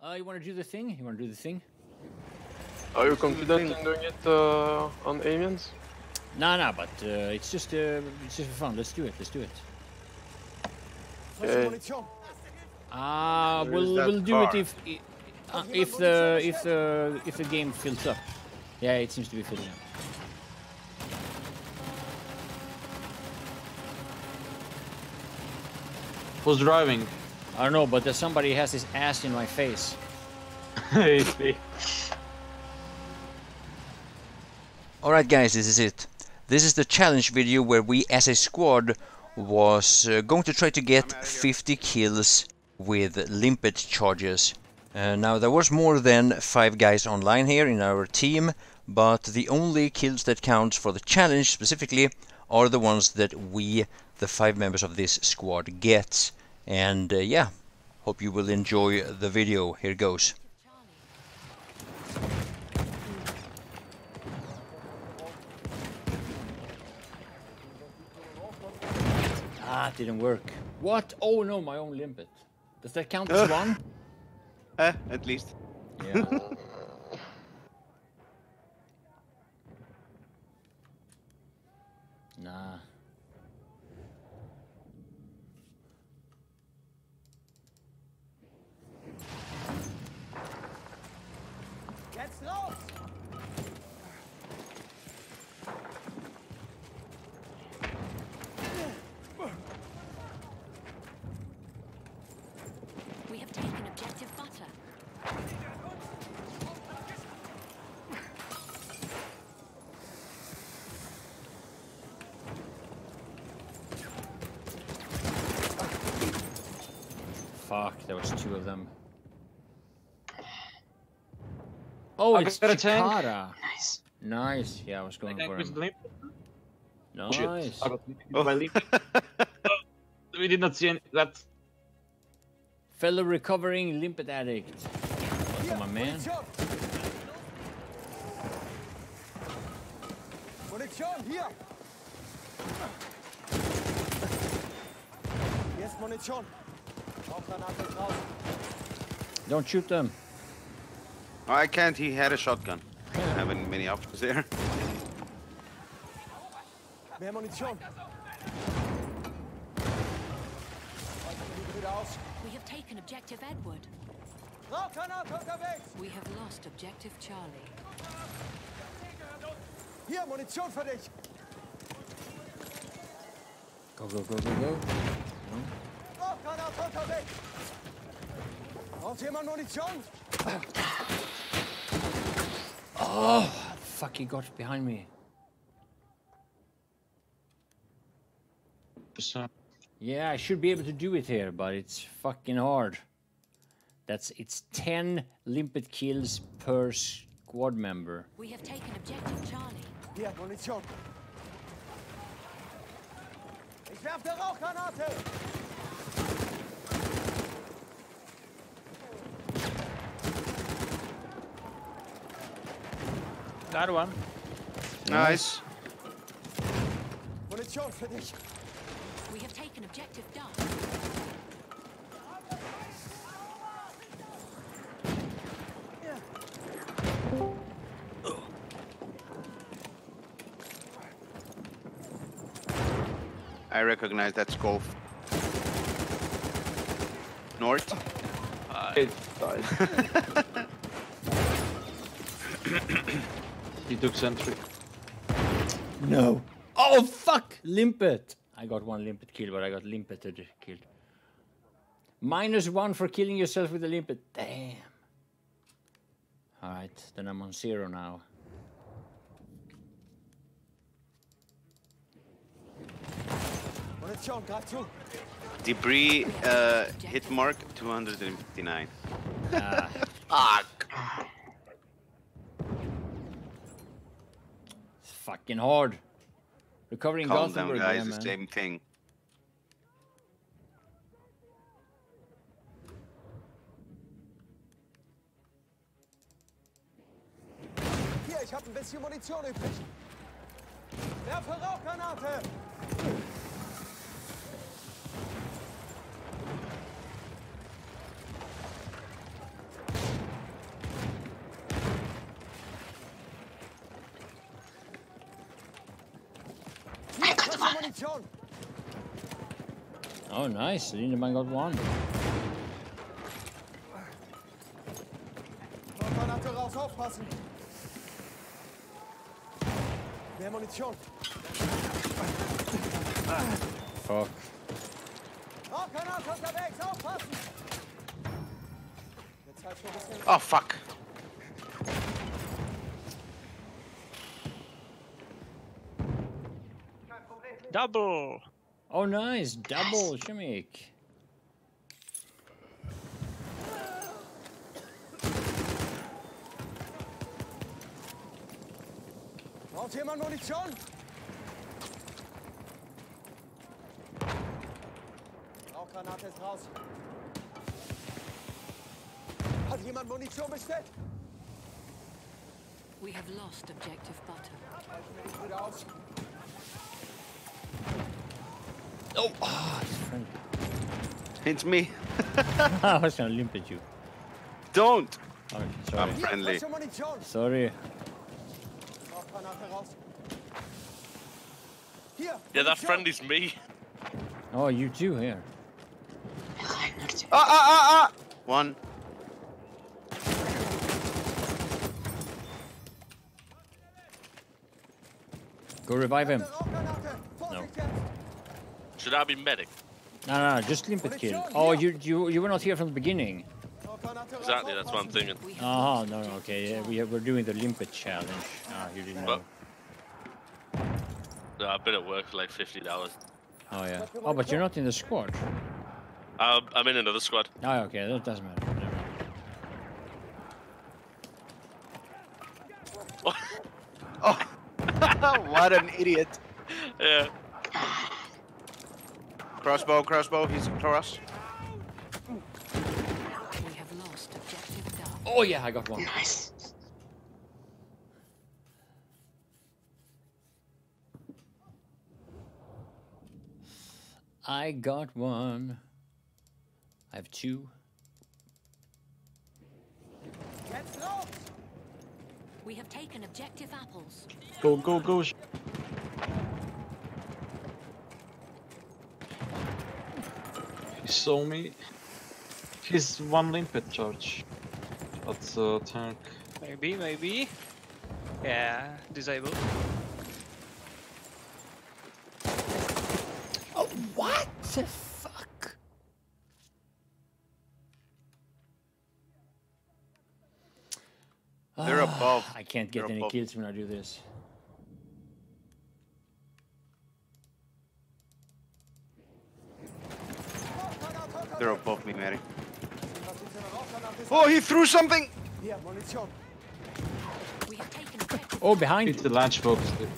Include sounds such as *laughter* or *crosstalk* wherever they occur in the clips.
Uh, you want to do the thing? You want to do the thing? Are you confident in doing it uh, on aliens? No, no, but uh, it's just uh, it's just for fun. Let's do it. Let's do it. Okay. Ah, we'll we'll do it car? if uh, if the if the if the game fills up. Yeah, it seems to be filling up. Who's driving? I don't know, but there's somebody has his ass in my face. *laughs* Alright guys, this is it. This is the challenge video where we as a squad was uh, going to try to get 50 kills with limpet charges. Uh, now there was more than 5 guys online here in our team, but the only kills that counts for the challenge specifically are the ones that we, the 5 members of this squad, get. And uh, yeah, hope you will enjoy the video. Here goes. Ah, didn't work. What? Oh no, my own limpet. Does that count as one? *laughs* Eh, at least. Yeah. *laughs* nah. There was two of them. Oh, I it's got a tank. Chikara. Nice. Nice. Yeah, I was going Tank for with him. limp. Nice. Shit. Oh. I got Oh. by limp. we did not see any that. Fellow recovering limpet addict. Welcome, my man. Munition! Munition, hier! Hier ist Munition. Rauchgranate draußen. Don't shoot them. Oh, I can't. He had a shotgun. Having many options there. Mehr Munition. Weichen die wieder aus. We have taken objective Edward. We have lost objective Charlie. Hier, Munition für dich! Go, go, go, go, go. Hm? Rauchgranate unterwegs! Braucht jemand Munition? Fuck, he got behind me. Yeah, I should be able to do it here, but it's fucking hard. That's it's 10 limpet kills per squad member. We have taken objective Charlie. Hier, Munition. Ich werfe Rauchgranate! Got one. Nice. Munition für dich! We have taken objective Duff. I recognize that scope. North. it died. He took sentry. No. Oh fuck! Limpet! I got one limpet kill, but I got limpeted killed. Minus one for killing yourself with a limpet. Damn. Alright, then I'm on zero now. Munition, greif zu! Debris uh, hit mark 259. Ah, Fuck. *laughs* fucking hard. Recovering Calm down, Gothenburg, guys. yeah, the same thing. Hier, ich habe ein bisschen Munition übrig. Werfe Rauchgranate! Bisschen Munition. Oh, nice. Lindemann got one. Granate raus, aufpassen. Mehr Munition. Fuck. Rauchgranate unterwegs, aufpassen. Jetzt halt schon ein bisschen. Oh fuck. Double! Oh, nice. Double shimmick. Braucht jemand Munition? Rauchgranate ist raus. Hat jemand Munition bestellt? We have lost objective butter. Halten wir die Brüder aus. Oh, ah, it's friendly. It's me. *laughs* I was gonna limp at you. Don't. Oh, sorry. I'm friendly. Sorry. Rauchgranate raus. Hier. Yeah, that Munition. friendly's me. Oh, you too here. Ah ah ah ah. One. Go revive him. Rauchgranate. Vorsicht jetzt. Should I be medic? No, no, no, just limpet kill. Oh, you you you were not here from the beginning. Exactly, that's what I'm thinking. Oh no, no okay, yeah, we we're doing the limpet challenge. Ah, you didn't know. No, I've been at work for like 15 hours. Oh yeah. Oh, but you're not in the squad. Um, I'm in another squad. Oh, okay, that doesn't matter. Never mind. *laughs* *laughs* what an idiot. yeah. Crossbow, crossbow. He's across. We have lost objective Duff. Oh yeah, I got one. Nice. I got one. I have two. Jetzt. We have taken objective apples. Go, go, go! He saw me. He's one limpet charge. That's uh, a tank. Maybe, maybe. Yeah, disabled. Oh, what the fuck? They're ah, above. I can't get They're any above. kills when I do this. They're above me, Mary. Was ist denn Rauchgranate? ist Oh, he threw something. Hier, Munition. We have taken objective Oh, behind It's you. the launch box. dude.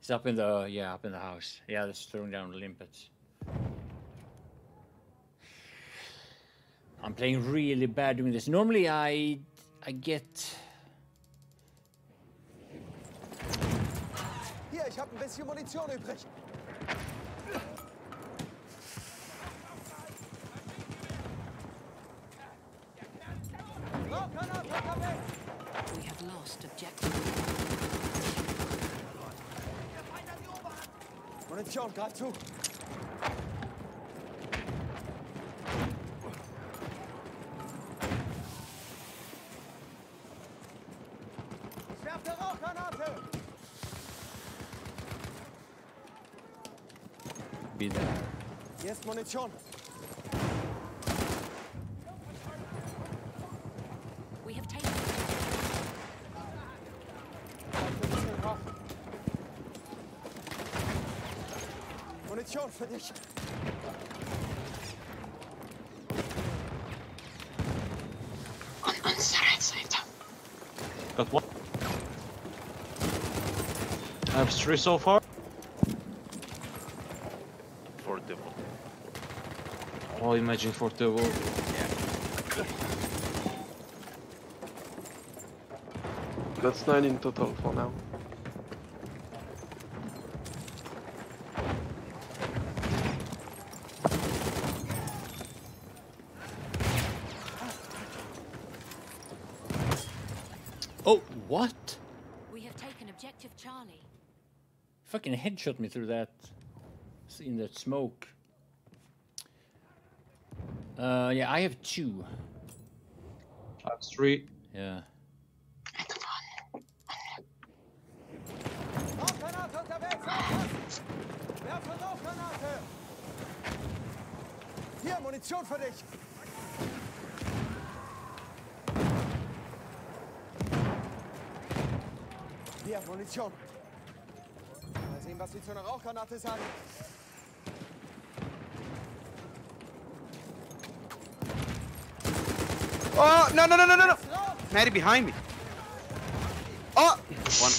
He's up in the yeah, up in the house. Yeah, that's throwing down the limpets. I'm playing really bad doing this. Normally I I get Hier, ich habe ein bisschen Munition übrig. Rauchgranate unterwegs. We have lost objective Munition, greif zu. Ich werfe eine Rauchgranate. be there. Hier ist Munition. We have taken Ein bisschen Rauch. Munition für dich. Got one. I have three so far. For devil. Oh, imagine for the wall. That's nine in total for now. Oh, what? we have taken objective Charlie. Fucking headshot me through that. In that smoke. Uh, yeah, I have two. I have three. Yeah. Rauchgranate unterwegs! Aufpassen! Hier, Munition für dich! Hier, Munition. Mal sehen, was Sie zu einer Rauchgranate sagen. Oh, no, no, no, no, no, no. Maddie behind me. Oh! One.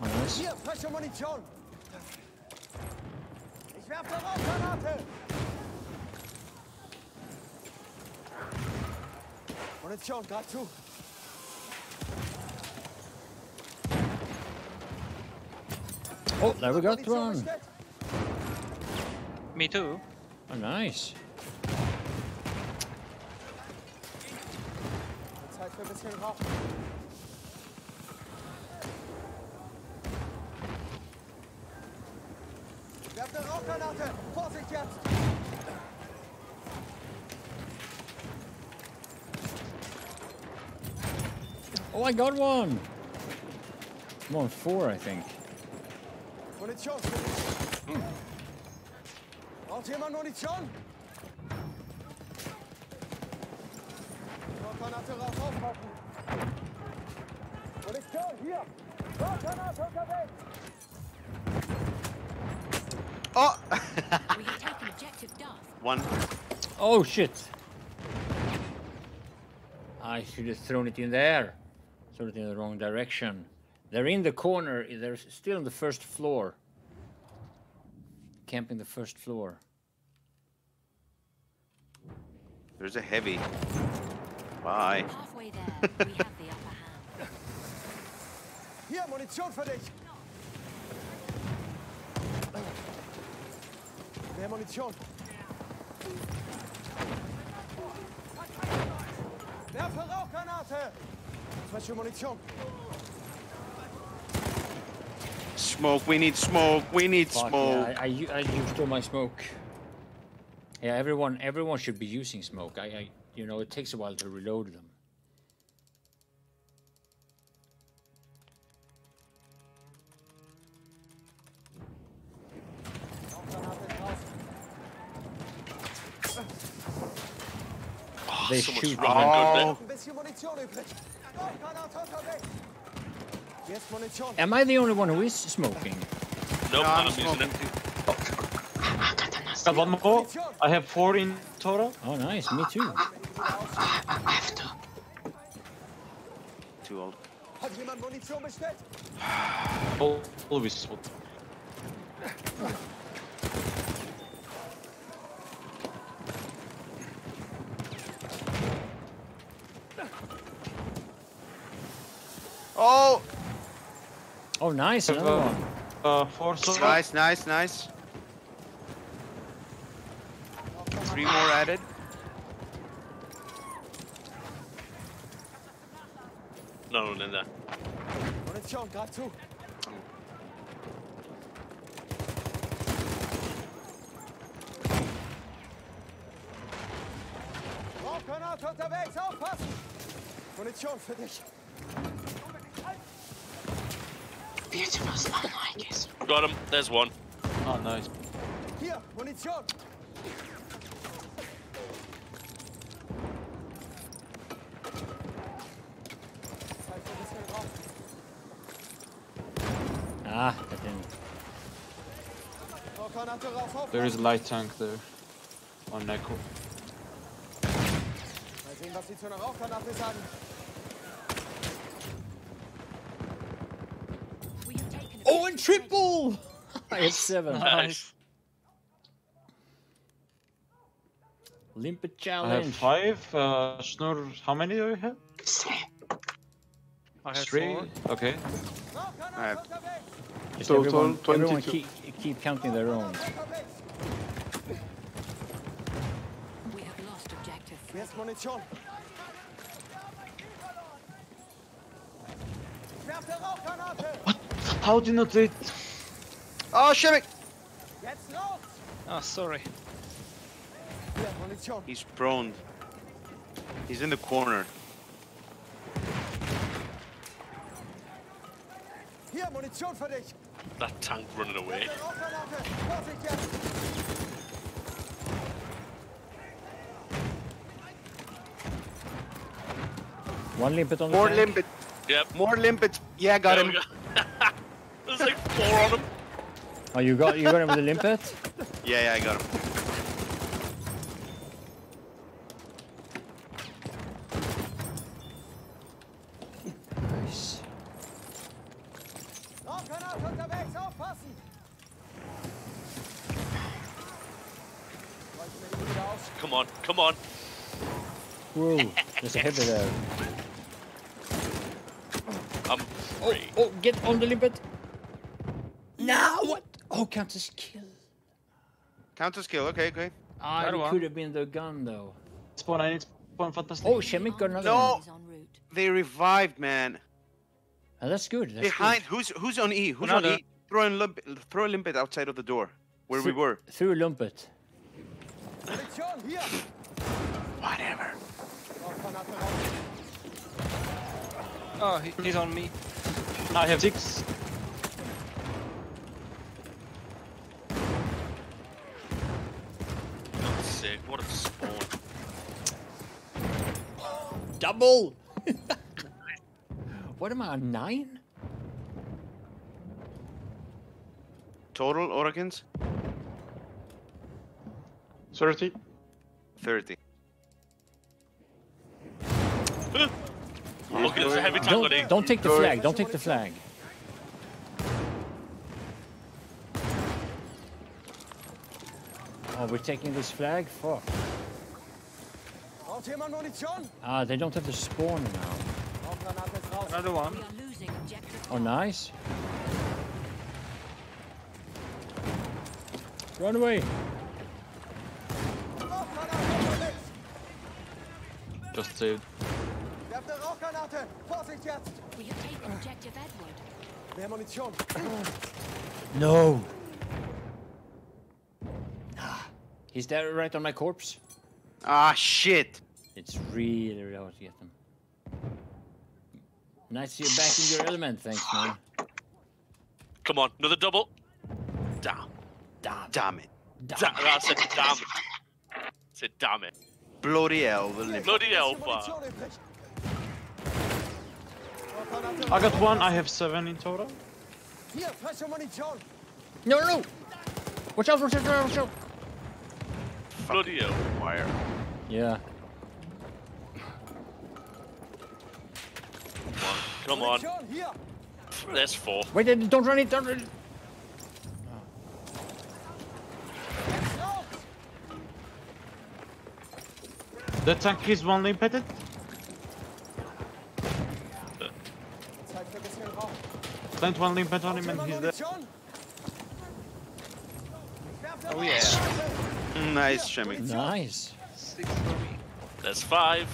Oh, nice. Hier, frische Munition! Ich werfe Rauchgranate! Munition, gerade zu! Oh, there we got Munition one. Me too. Oh, nice. Zeit für ein bisschen Rauch. Werft eine Rauchgranate! Vorsicht jetzt! Oh, I got one. I'm on four, I think. Munition für dich. Braucht jemand Munition? Rauchgranate raus, aufpassen! Munition, hier! Rauchgranate unterwegs! Oh! One. Oh, shit. I should have thrown it in there. Thrown it in the wrong direction. They're in the corner. They're still on the first floor. Camping the first floor. There's a heavy. Bye. Halfway there, we have the upper hand. Hier, Munition für dich! Mehr Munition! Werfe Rauchgranate! Frische Munition! Smoke, we need smoke, we need Fuck, smoke. yeah, I, I, u- I used all my smoke. Yeah, everyone everyone should be using smoke. I, I you know, it takes a while to reload them. Rauchgranate draußen! They someone's shoot. running good there. Oh, Am I the only one who is smoking? Nope, No, I'm I'm using smoking it. too. Got one more. I have four in total. Oh, nice. Me too. Too old. Hat Too Munition bestellt? All, always smoke. Nice. Another Uh, one. Uh, four so Nice, nice, nice. Three more added. No one in there. Munition, gerade zu! Rauchgranate unterwegs! Aufpassen! Munition für dich! Got him. There's one. Oh, nice. Hier, Munition! Zeit für ein bisschen Rauch. Ah, that didn't. Rauchgranate raus, aufpassen! There is a light tank there. On Neko. Mal sehen, was Sie zu einer Rauchgranate sagen. We have taken Oh, and triple! *laughs* I had seven. Nice. Limpet I challenge. have five. Uh, Schnur, how many do you have? I have Three. four. Okay. Rauchgranate Alright. unterwegs! Just Total everyone, everyone keep, keep counting their own. We have lost objective. Hier ist Munition. Werft der Rauchgranate! How did not it? Oh, Shemik! Jetzt raus! Oh, sorry. He's prone. He's in the corner. Hier, Munition für dich! That tank running away. Der Rauchgranate! Vorsicht jetzt! One limpet on the More tank. limpet. Yep. More limpet. Yeah, got There him. We go. There's like four on him. Oh, you got you got him with the limpet? *laughs* Yeah, yeah, I got him. Nice. Rauchgranate unterwegs! Aufpassen! Leuchten wir die. Come on, come on. Whoa, *laughs* there's a heavy there. I'm Oh, free. oh, get on the limpet. Now what? Oh, countess kill. Counter skill. Okay, okay. Ah, That it one. could have been the gun though. Spawn, I need spawn, fantastic. Oh, Shemik got another No. one. Is. They revived, man. Oh, that's good. That's Behind. Who's who's on E? Who's Another. on E? Throw a limpet. Throw a limpet outside of the door, where we were. Good. a limpet. Whatever. Oh, he, he's on me. I have six. God's sake, what a spawn. Double. what am I on nine? Total Origins. 30. 30. Look, there's a heavy tank. Don't don't take the flag. Don't take the flag. Oh, we're taking this flag? Fuck. Braucht jemand Munition? Ah, they don't have the spawn now. Rauchgranate ist raus! Another one. We are losing objective. Oh, nice. Run away. Rauchgranate unterwegs! Just saved. Werft der Rauchgranate! Vorsicht jetzt! We have taken objective Edward. Mehr Munition! *clears throat* No. Ah, He's there right on my corpse. Ah, shit. It's really, really hard to get them. Nice to see you back in your element, thanks, man. Come on, another double. Damn. Damn. Damn it. Damn. I said damn. I said damn it. Bloody hell, the limpet. Bloody hell, Bisschen fuck. Munition übrig! Rauchgranate I got one, I have seven in total. Hier, frische Munition! No, no, no! Watch out, watch out, watch out! Bloody hell. Wire. Yeah. Come on. Munition! There's four. Wait, don't run it, don't run it! The tank is one limpeted. Zeit für ein bisschen Rauch. Plant one limpet on him and he's dead. Munition? Werft der Oh yeah. Nice, Shemik. Nice. Six for me. There's five.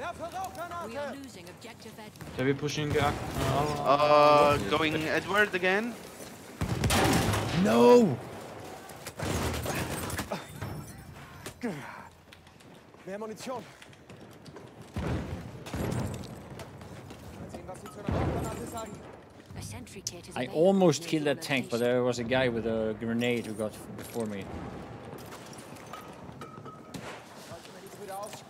Werfe We are Rauchgranate! losing objective Edward. Heavy pushing. Uh, uh, Uh, going Edward again. No! Mehr Munition! Mal sehen, was Sie zu einer Rauchgranate sagen. A sentry kit is I almost killed that tank, but there was a guy with a grenade who got before me. Leuchten wir die Brüder aus.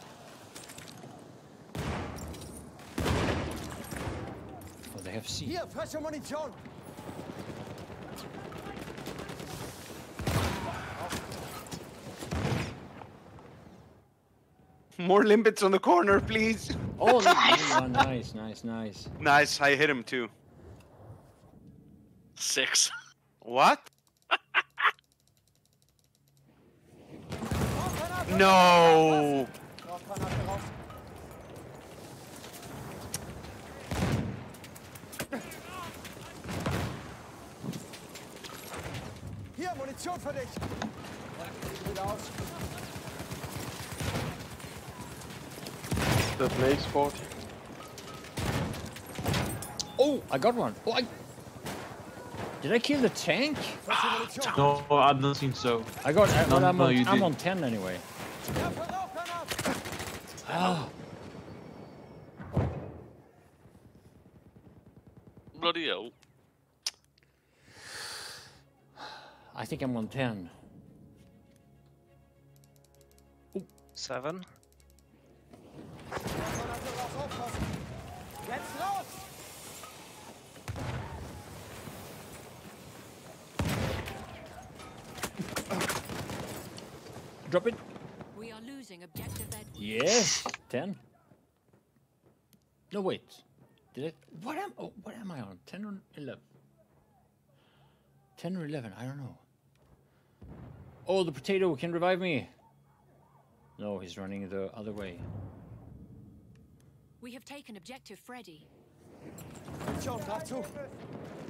Oh, they have C. Hier, frische Munition! More limpets on the corner, please. Oh, *laughs* oh, nice, nice, nice. Nice, I hit him too. Six. What? Rauchgranate! No. Munition für dich! Leuchten wir die Brüder aus. The blaze spot. Oh, I got one. Oh, I... Did I kill the tank? No, I don't think so. I got. I, No, well, I'm, no, on, I'm did. on 10 anyway. Werfe Ah, Bloody hell. I think I'm on 10. Seven. Granate raus, aufpassen! Jetzt raus! Drop it. We are losing objective Edward. Yes. 10. No, wait. Did it? What am? Oh, what am I on? 10 or 11? 10 or 11? I don't know. Oh, the potato can revive me. No, he's running the other way. We have taken objective Freddy. Munition, greif zu!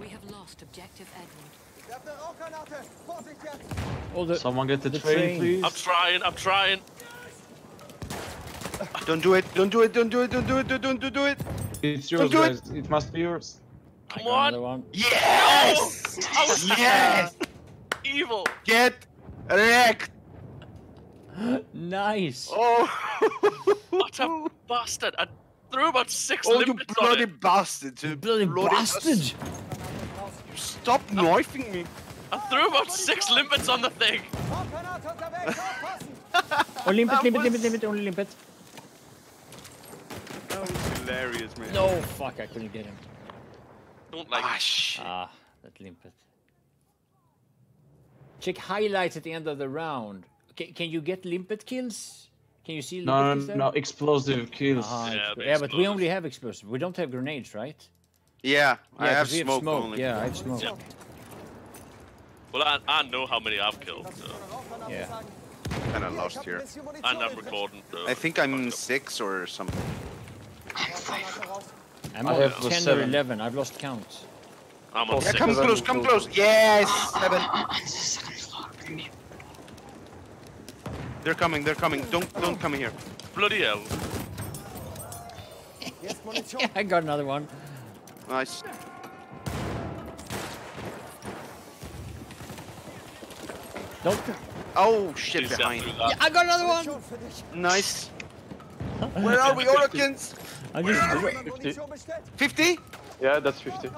We have lost objective Edward. Werfe Rauchgranate! Vorsicht jetzt! Oh, the Someone get the, The train, train. please. I'm trying, I'm trying. *sighs* Don't do it. Don't do it. Don't do it. Don't do it. Don't, don't, don't do it. It's yours, do it. guys. It must be yours. Come on. another one. Yes. I was Yes. *laughs* evil. Get wrecked. Nice. Oh. *laughs* What a bastard. I threw about six Oh, you limpets on bloody it. bastard! You Bloody bastard. Stop knifing me. I threw about six limpets on the thing. Rauchgranate unterwegs! Aufpassen! Oh, limpet, limpet, was- limpet, limpet, only limpet. That was hilarious, man. No, fuck, I couldn't get him. Don't like Ah, shit. Ah, that limpet. Check highlights at the end of the round. Can, can you get limpet kills? Can you see limpet No, kills no, no, explosive kills. Ah, Yeah, expl- yeah, but we only have explosive. We don't have grenades, right? Yeah, I Yeah, have 'cause we smoke, smoke. only. Yeah, I have smoke. Yeah. Well, I, I know how many I've killed, so Yeah. sagen. Kind of lost here. and I'm übrig. recording. So. I think I'm six or something. Rauchgranate raus. I'm I on have 10 or 11. I've lost count. I'm on Yeah, six. come close, come close. Yes, seven. They're coming, they're coming. Don't, don't come here. Bloody hell. Jetzt Munition! Yeah, I got another one. Nice. Nope. Oh shit, Please behind. don't do that. Yeah, I got another one. Munition für dich! Nice. *laughs* Where are we, Orokins? I just. Munition bestellt! 50? Yeah, that's 50.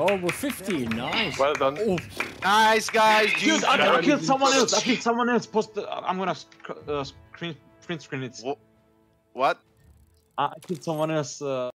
Granate unterwegs! Oh, we're 50. Nice. Well done. Oh, Nice, guys. Dude, I, I killed someone else. I killed someone else. Post. The, I'm gonna sc- uh, screen print screen it. What? I killed someone else. Uh,